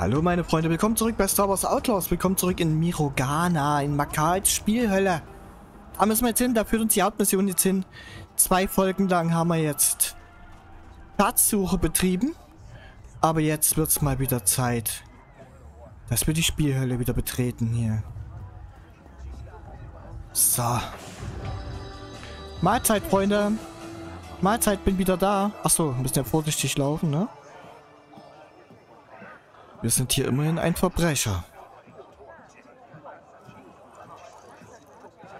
Hallo meine Freunde, willkommen zurück bei Star Wars Outlaws. Willkommen zurück in Mirogana, in Makals Spielhölle. Da müssen wir jetzt hin, da führt uns die Hauptmission jetzt hin. Zwei Folgen lang haben wir jetzt Schatzsuche betrieben. Aber jetzt wird es mal wieder Zeit, dass wir die Spielhölle wieder betreten hier. So. Mahlzeit, Freunde. Mahlzeit, bin wieder da. Achso, müssen ja vorsichtig laufen, ne? Wir sind hier immerhin ein Verbrecher.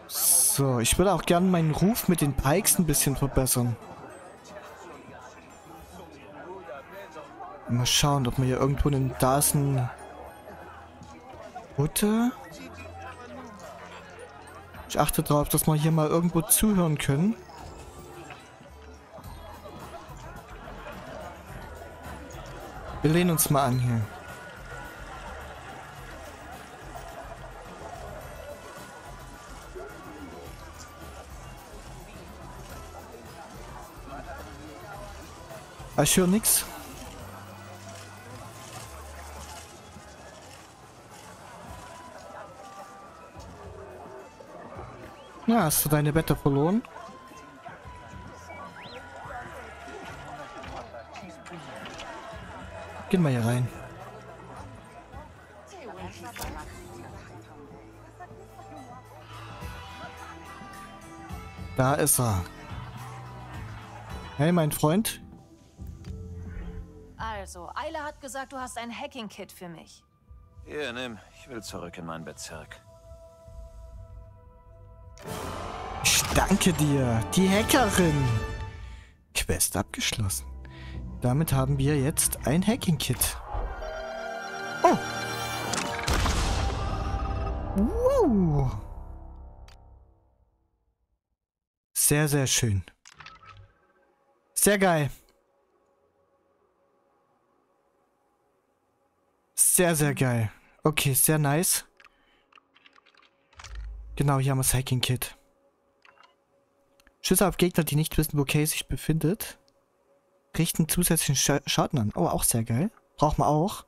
So, ich würde auch gerne meinen Ruf mit den Pikes ein bisschen verbessern. Mal schauen, ob wir hier irgendwo einen... Da ist ein... Butte. Ich achte darauf, dass wir hier mal irgendwo zuhören können. Wir lehnen uns mal an hier. Ich höre nichts. Na, hast du deine Wette verloren? Gehen wir hier rein. Da ist er. Hey, mein Freund. Also, Eile hat gesagt, du hast ein Hacking-Kit für mich. Hier, nimm. Ich will zurück in meinen Bezirk. Ich danke dir, die Hackerin. Quest abgeschlossen. Damit haben wir jetzt ein Hacking-Kit. Oh! Wow! Sehr, sehr schön. Sehr geil. Sehr, sehr geil. Okay, sehr nice. Genau, hier haben wir das Hacking-Kit. Schüsse auf Gegner, die nicht wissen, wo Kay sich befindet. Richten zusätzlichen Sch Schaden an. Oh, auch sehr geil. Braucht man auch.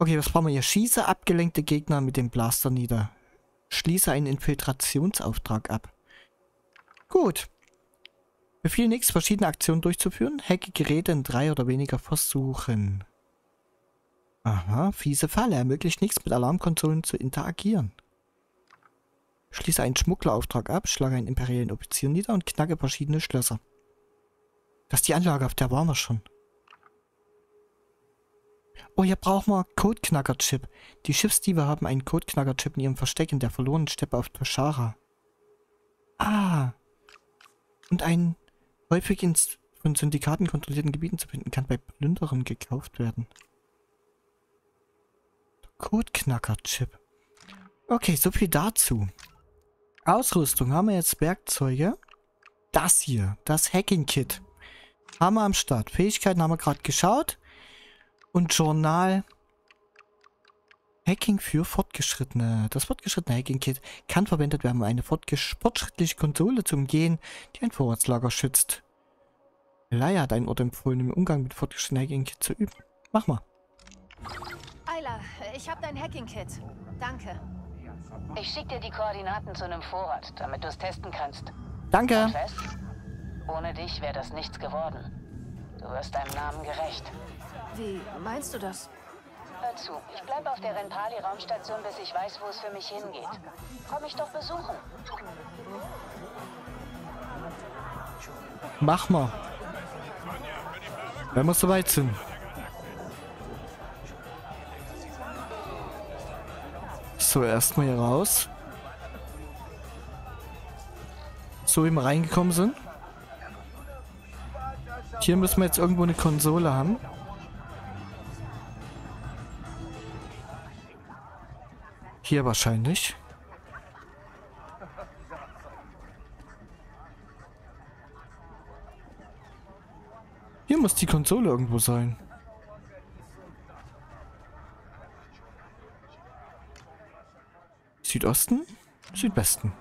Okay, was brauchen wir hier? Schieße abgelenkte Gegner mit dem Blaster nieder. Schließe einen Infiltrationsauftrag ab. Gut. Befehl nichts, verschiedene Aktionen durchzuführen. Hacke Geräte in drei oder weniger Versuchen. Aha, fiese Falle. Ermöglicht nichts mit Alarmkonsolen zu interagieren. Schließe einen Schmugglerauftrag ab, schlage einen imperialen Offizier nieder und knacke verschiedene Schlösser. Das ist die Anlage, auf der waren wir schon. Oh, hier brauchen wir Codeknacker-Chip. Die Schiffsdiebe haben einen Codeknacker-Chip in ihrem Versteck in der verlorenen Steppe auf Toshara. Ah. Und ein häufig in von Syndikaten kontrollierten Gebieten zu finden, kann bei Plünderern gekauft werden. Codeknacker-Chip. Okay, so viel dazu. Ausrüstung haben wir jetzt Werkzeuge. Das hier, das Hacking-Kit. Haben wir am Start. Fähigkeiten haben wir gerade geschaut. Und Journal. Hacking für Fortgeschrittene. Das fortgeschrittene Hacking-Kit kann verwendet werden, um eine fortschrittliche Konsole zu umgehen, die ein Vorratslager schützt. Leia hat einen Ort empfohlen, im Umgang mit fortgeschrittenen Hacking-Kit zu üben. Mach mal. Ich habe dein Hacking-Kit. Danke. Ich schicke dir die Koordinaten zu einem Vorrat, damit du es testen kannst. Danke. Fest? Ohne dich wäre das nichts geworden. Du wirst deinem Namen gerecht. Wie meinst du das? Hör zu, ich bleibe auf der Rentali-Raumstation, bis ich weiß, wo es für mich hingeht. Komm mich doch besuchen. Mach mal. Wenn wir soweit sind. So, erstmal hier raus. So wie wir reingekommen sind. Hier müssen wir jetzt irgendwo eine Konsole haben. Hier wahrscheinlich. Hier muss die Konsole irgendwo sein. Südosten? Südwesten.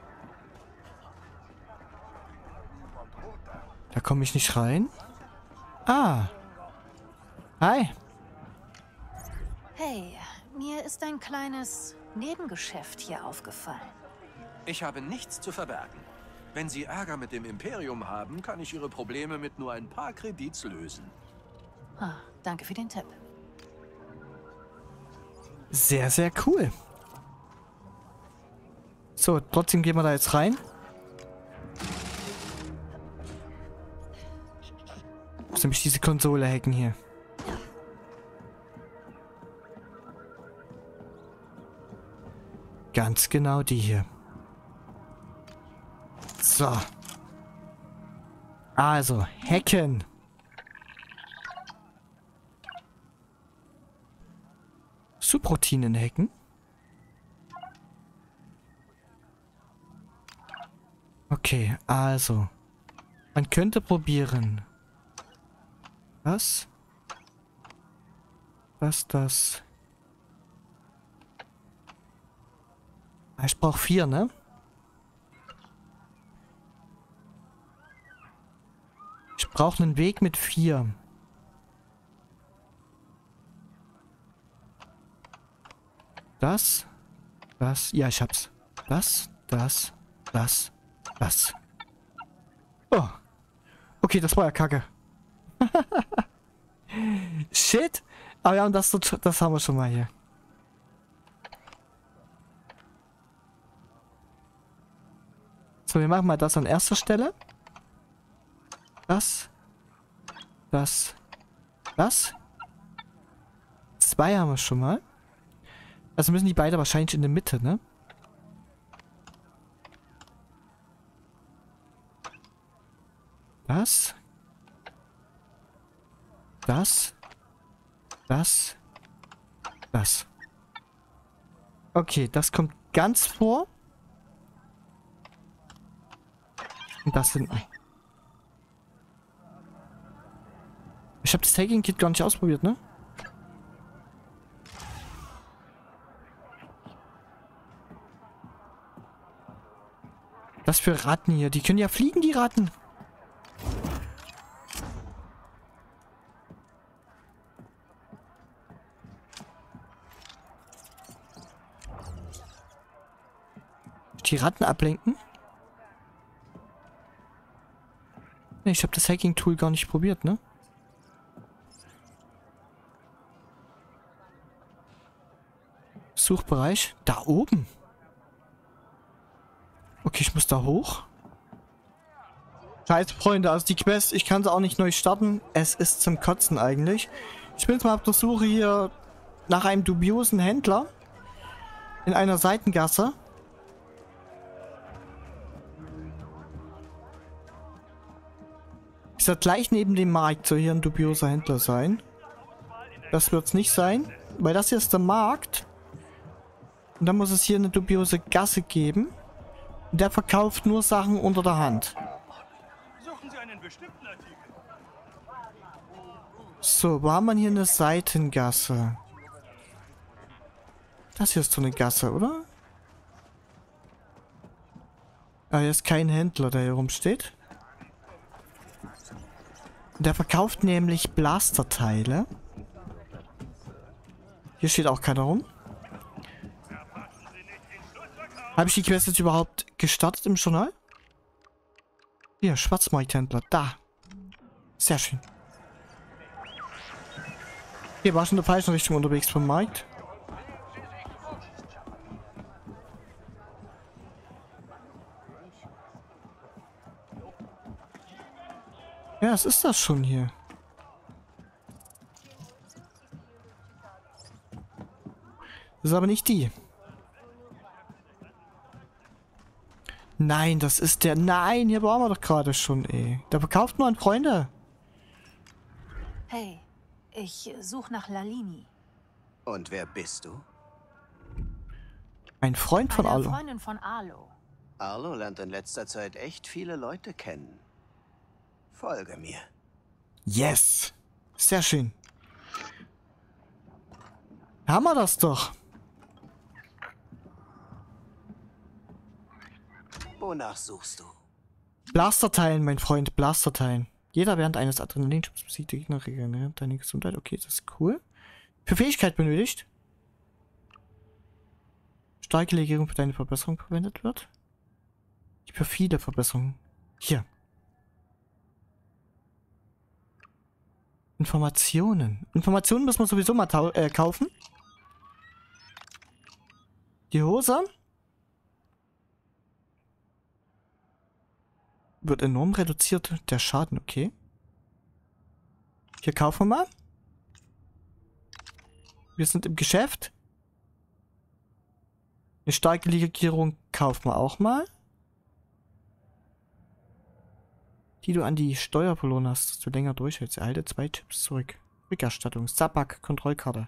Da komme ich nicht rein. Ah. Hi. Hey, mir ist ein kleines Nebengeschäft hier aufgefallen. Ich habe nichts zu verbergen. Wenn Sie Ärger mit dem Imperium haben, kann ich Ihre Probleme mit nur ein paar Kredits lösen. Ah, danke für den Tipp. Sehr, sehr cool. So, trotzdem gehen wir da jetzt rein. Ich muss nämlich diese Konsole hacken hier. Ganz genau die hier. So. Also, hacken. Subroutinen hacken. Okay, also. Man könnte probieren. Was? Was das? Ah, Ich brauche vier, ne? Ich brauche einen Weg mit vier. Das. Das. Ja, ich hab's. Das. Das. Das. Das. Oh. Okay, das war ja kacke. Shit. Aber ja, und das, das haben wir schon mal hier. So, wir machen mal das an erster Stelle. Das. Das. Das. Zwei haben wir schon mal. Also müssen die beide wahrscheinlich in der Mitte, ne? Das. Das. Das. Das. Okay, das kommt ganz vor. Und das hinten. Ich habe das Taking Kit gar nicht ausprobiert, ne? Was für Ratten hier? Die können ja fliegen, die Ratten. Die Ratten ablenken? Ich habe das Hacking-Tool gar nicht probiert, ne? Suchbereich. Da oben. Okay, ich muss da hoch. Scheiße, Freunde, also die Quest, ich kann sie auch nicht neu starten. Es ist zum Kotzen eigentlich. Ich bin jetzt mal auf der Suche hier nach einem dubiosen Händler. In einer Seitengasse. Soll gleich neben dem Markt soll hier ein dubioser Händler sein. Das wird es nicht sein, weil das hier ist der Markt. Und dann muss es hier eine dubiose Gasse geben. Und der verkauft nur Sachen unter der Hand. So, wo haben wir hier eine Seitengasse? Das hier ist so eine Gasse, oder? Ah, hier ist kein Händler, der hier rumsteht. Der verkauft nämlich Blasterteile. Hier steht auch keiner rum. Habe ich die Quest jetzt überhaupt gestartet im Journal? Hier, Schwarzmarkthändler. Da. Sehr schön. Hier war schon in der falschen Richtung unterwegs vom Markt. Was ist das schon hier? Das ist aber nicht die. Nein, das ist der... Nein, hier waren wir doch gerade schon, ey. Der verkauft nur an Freunde. Hey, ich suche nach Lalini. Und wer bist du? Ein Freund von Eine Arlo. Freundin von Arlo. Arlo lernt in letzter Zeit echt viele Leute kennen. Folge mir. Yes. Sehr schön. Haben wir das doch. Wonach suchst du? Blasterteilen, mein Freund. Blasterteilen. Jeder während eines Adrenalinschubs besiegte Gegner regeneriert deine Gesundheit. Okay, das ist cool. Für Fähigkeit benötigt. starke Legierung für deine Verbesserung verwendet wird. Ich für viele Verbesserungen. Hier. Informationen. Informationen müssen wir sowieso mal äh, kaufen. Die Hose. Wird enorm reduziert, der Schaden, okay. Hier kaufen wir mal. Wir sind im Geschäft. Eine starke Legierung kaufen wir auch mal. Die du an die Steuer verloren hast, dass du länger durchhältst. Erhalte zwei Tipps zurück. Rückerstattung. Sabak, Kontrollkarte.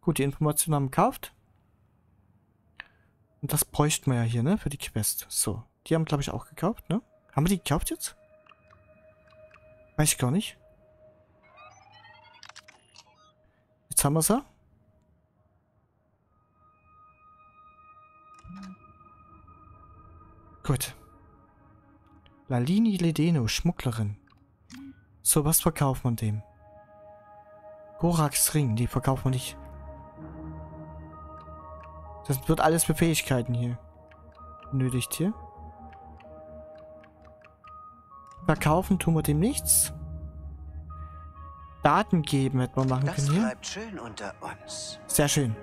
Gut, die Informationen haben gekauft. Und das bräuchten wir ja hier, ne? Für die Quest. So. Die haben, glaube ich, auch gekauft, ne? Haben wir die gekauft jetzt? Weiß ich gar nicht. Jetzt haben wir sie. Lalini Ledeno, Schmugglerin. So, was verkauft man dem? Gorax Ring, die verkaufen wir nicht. Das wird alles für Fähigkeiten hier. Benötigt hier. Verkaufen tun wir dem nichts. Daten geben hätten wir machen Das können hier. bleibt schön unter uns. Sehr schön.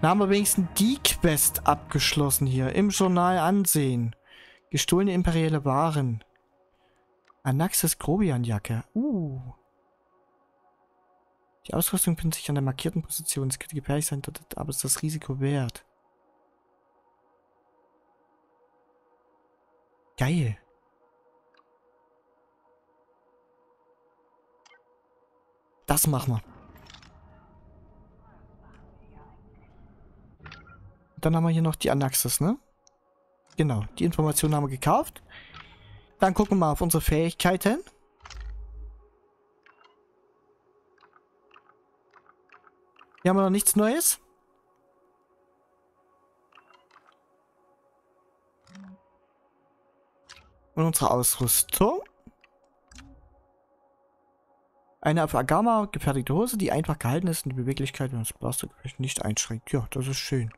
Dann haben wir wenigstens die Quest abgeschlossen hier. Im Journal ansehen. Gestohlene imperiale Waren. Anaxis Grobian-Jacke. Uh. Die Ausrüstung befindet sich an der markierten Position. Es könnte gefährlich sein, aber es ist das Risiko wert. Geil. Das machen wir. Dann haben wir hier noch die Anaxis, ne? Genau, die Informationen haben wir gekauft. Dann gucken wir mal auf unsere Fähigkeiten. Hier haben wir noch nichts Neues. Und unsere Ausrüstung. Eine auf Agama gefertigte Hose, die einfach gehalten ist und die Beweglichkeit und das Blastergefecht nicht einschränkt. Ja, das ist schön.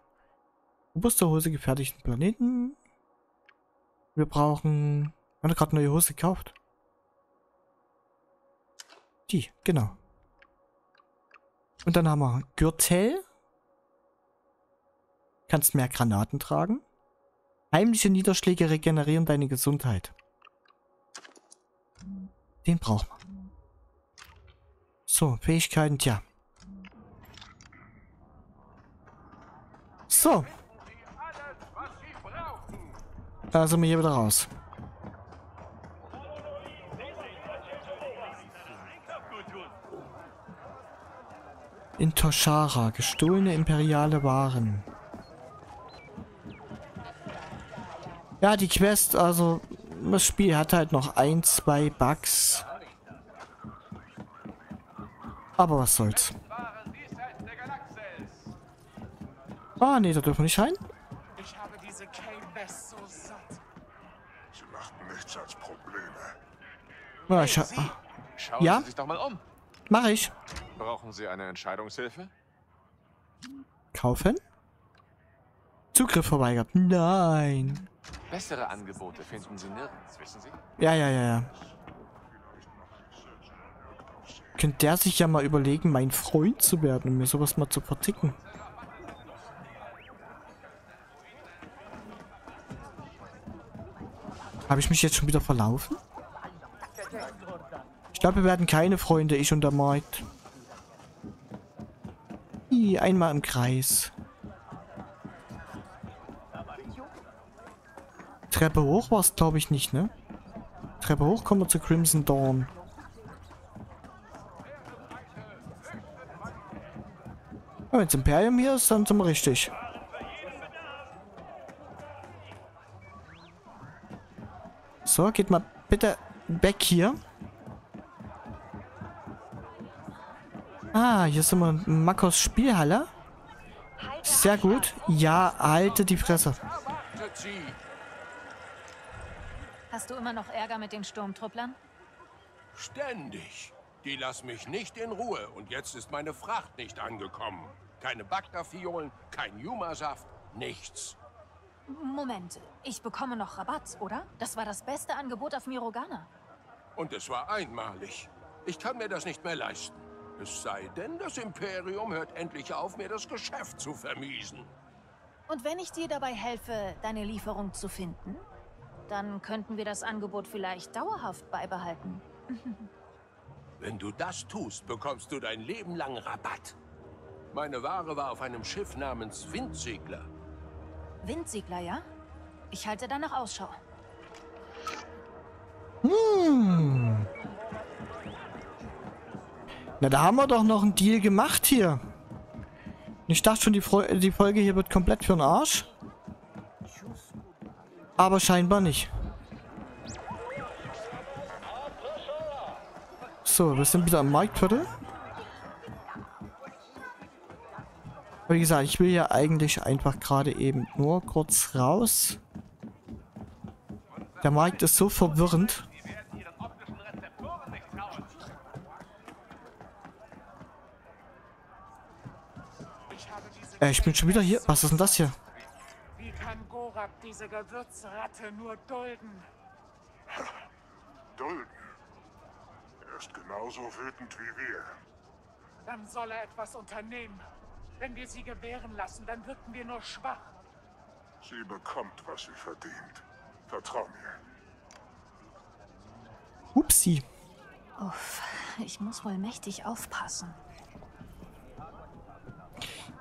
Robuste Hose gefertigten Planeten. Wir brauchen... Wir haben gerade neue Hose gekauft. Die, genau. Und dann haben wir Gürtel. Kannst mehr Granaten tragen. Heimliche Niederschläge regenerieren deine Gesundheit. Den brauchen wir. So, Fähigkeiten, tja. So. Da sind wir hier wieder raus. In Toshara, gestohlene imperiale Waren. Ja, die Quest, also das Spiel hat halt noch ein, zwei Bugs. Aber was soll's. Ah, nee, da dürfen wir nicht rein. Ich habe diese K-Best so Ja, ich, ah, schauen Ja? Sie sich doch mal um. mach ich. Brauchen Sie eine Entscheidungshilfe? Kaufen. Zugriff verweigert. Nein. Bessere Angebote finden Sie nirgends, wissen Sie? Ja, ja, ja, ja. Könnte der sich ja mal überlegen, mein Freund zu werden und mir sowas mal zu verticken. Habe ich mich jetzt schon wieder verlaufen? Ich glaube, wir werden keine Freunde, ich und der Markt. Ih, einmal im Kreis. Treppe hoch war es, glaube ich, nicht, ne? Treppe hoch kommen wir zu Crimson Dawn. Wenn das Imperium hier ist, dann sind wir richtig. So, geht mal bitte weg hier. Ah, hier sind wir in Makos Spielhalle. Sehr gut. Ja, halte die Fresse. Hast du immer noch Ärger mit den Sturmtrupplern? Ständig. Die lassen mich nicht in Ruhe und jetzt ist meine Fracht nicht angekommen. Keine Backnerfiolen, kein Jumasaft, nichts. Moment, ich bekomme noch Rabatt, oder? Das war das beste Angebot auf Mirogana. Und es war einmalig. Ich kann mir das nicht mehr leisten. Es sei denn, das Imperium hört endlich auf, mir das Geschäft zu vermiesen. Und wenn ich dir dabei helfe, deine Lieferung zu finden, dann könnten wir das Angebot vielleicht dauerhaft beibehalten. Wenn du das tust, bekommst du dein Leben lang Rabatt. Meine Ware war auf einem Schiff namens Windsegler. Windsegler, ja? Ich halte danach Ausschau. Hm. Na, da haben wir doch noch einen Deal gemacht hier. Ich dachte schon, die, Fro die Folge hier wird komplett für den Arsch. Aber scheinbar nicht. So, wir sind wieder am Marktviertel. Wie gesagt, ich will ja eigentlich einfach gerade eben nur kurz raus. Der Markt ist so verwirrend. Äh, ich bin schon wieder hier. Was ist denn das hier? Wie kann Gorab diese Gewürzratte nur dulden? Dulden. Er ist genauso wütend wie wir. Dann soll er etwas unternehmen. Wenn wir sie gewähren lassen, dann wirken wir nur schwach. Sie bekommt, was sie verdient. Vertrau mir. Upsi. Uff, ich muss wohl mächtig aufpassen.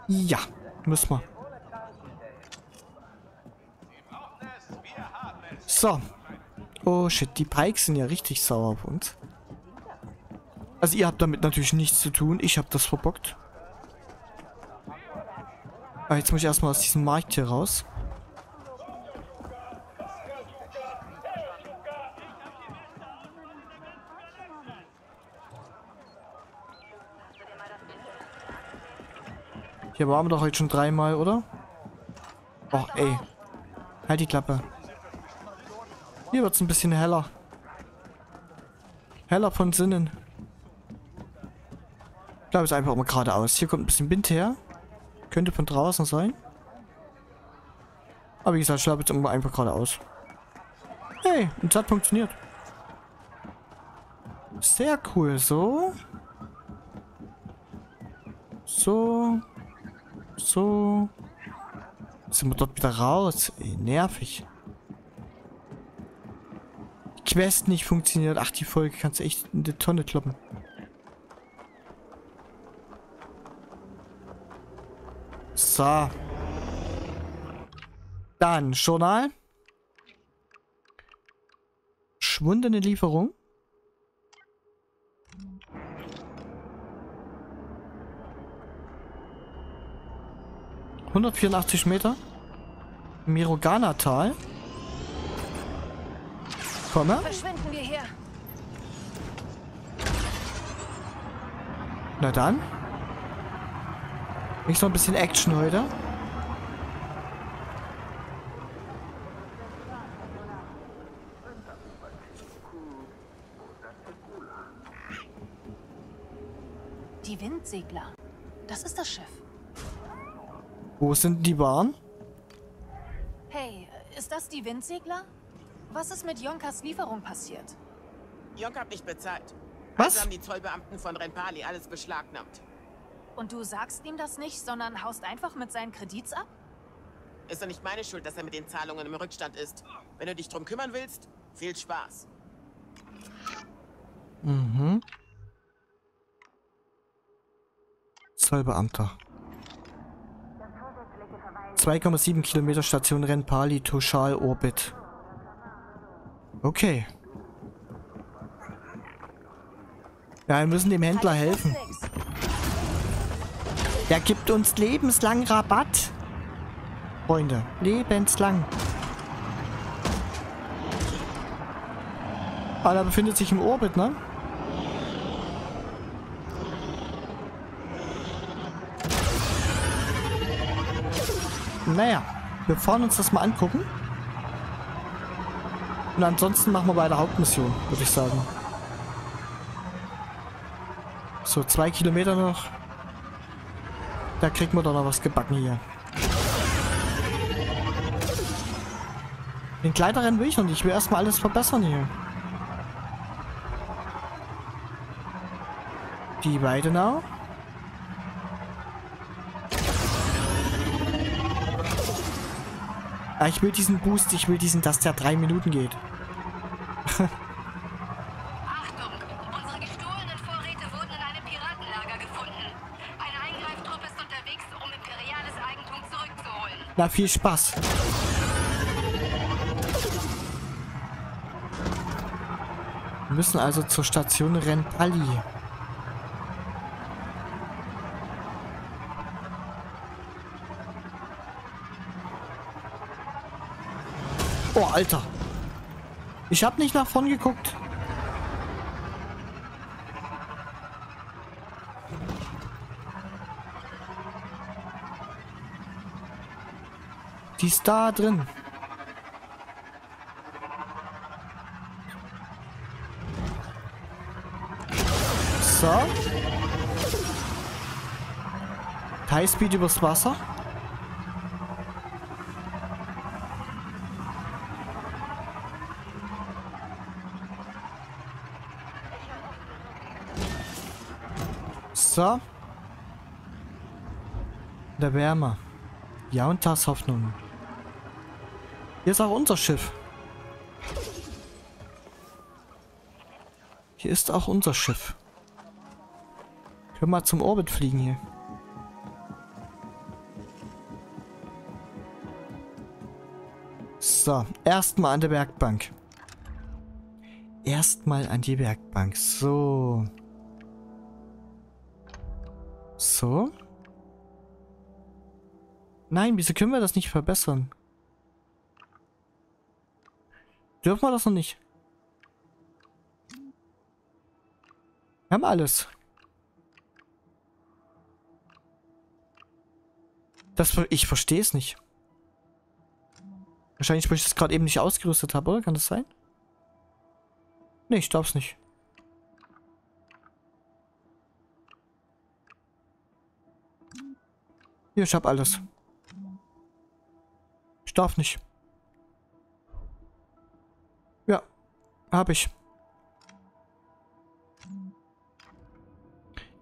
Ja, müssen wir. So. Oh shit, die Pikes sind ja richtig sauer auf uns. Also ihr habt damit natürlich nichts zu tun. Ich habe das verbockt. Aber jetzt muss ich erstmal aus diesem Markt hier raus. Hier waren wir doch heute schon dreimal, oder? Och, ey. Halt die Klappe. Hier wird's ein bisschen heller. Heller von Sinnen. Ich glaube, es einfach mal geradeaus. Hier kommt ein bisschen Wind her. Könnte von draußen sein. Aber wie gesagt, ich glaube jetzt immer einfach geradeaus. Hey, und es hat funktioniert. Sehr cool. So. So. So. Sind wir dort wieder raus? Ey, nervig. Die Quest nicht funktioniert. Ach, die Folge kannst du echt in die Tonne kloppen. So. Dann, Journal. Schwundene Lieferung. Hundertvierundachtzig Meter. Mirogana-Tal. Komme. Verschwinden wir hier. Na dann. Nicht so ein bisschen Action heute. Die Windsegler. Das ist das Schiff. Wo sind die Waren? Hey, ist das die Windsegler? Was ist mit Jonkas Lieferung passiert? Jonk hat nicht bezahlt. Was? Also haben die Zollbeamten von Renpali alles beschlagnahmt. Und du sagst ihm das nicht, sondern haust einfach mit seinen Kredits ab? Ist doch nicht meine Schuld, dass er mit den Zahlungen im Rückstand ist. Wenn du dich drum kümmern willst, viel Spaß. Mhm. Zollbeamter. 2,7 Kilometer Station Renpali Toshal Orbit. Okay. Ja, wir müssen dem Händler helfen. Der gibt uns lebenslang Rabatt. Freunde, lebenslang. Aber er befindet sich im Orbit, ne? Naja, wir fahren uns das mal angucken. Und ansonsten machen wir bei der Hauptmission, würde ich sagen. So, zwei Kilometer noch. Da kriegt man doch noch was gebacken hier. Den kleineren will ich noch nicht. Ich will erstmal alles verbessern hier. Die Weidenau. Ah, ich will diesen Boost, ich will diesen, dass der drei Minuten geht. Achtung! Unsere gestohlenen Vorräte wurden in einem Piratenlager gefunden. Eine Eingreiftruppe ist unterwegs, um imperiales Eigentum zurückzuholen. Na, viel Spaß. Wir müssen also zur Station Rentali. Oh, Alter. Ich hab nicht nach vorn geguckt. Die ist da drin. So. Highspeed übers Wasser. So. Der Wärmer. Ja, und das Hoffnung. Hier ist auch unser Schiff. Hier ist auch unser Schiff. Können wir mal zum Orbit fliegen hier. So, erstmal an der Werkbank. Erstmal an die Werkbank. So. So. Nein, wieso können wir das nicht verbessern? Dürfen wir das noch nicht? Wir haben alles. Das, ich verstehe es nicht. Wahrscheinlich, weil ich das gerade eben nicht ausgerüstet habe, oder? Kann das sein? Nee, ich glaub's nicht. Hier, ich hab alles. Ich darf nicht. Hab ich.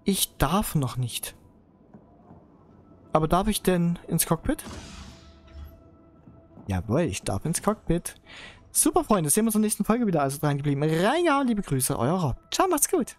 Ich darf noch nicht. Aber darf ich denn ins Cockpit? Jawohl, ich darf ins Cockpit. Super, Freunde. Sehen wir uns in der nächsten Folge wieder. Also dran geblieben. Reingehauen, liebe Grüße, euer Rob. Ciao, macht's gut.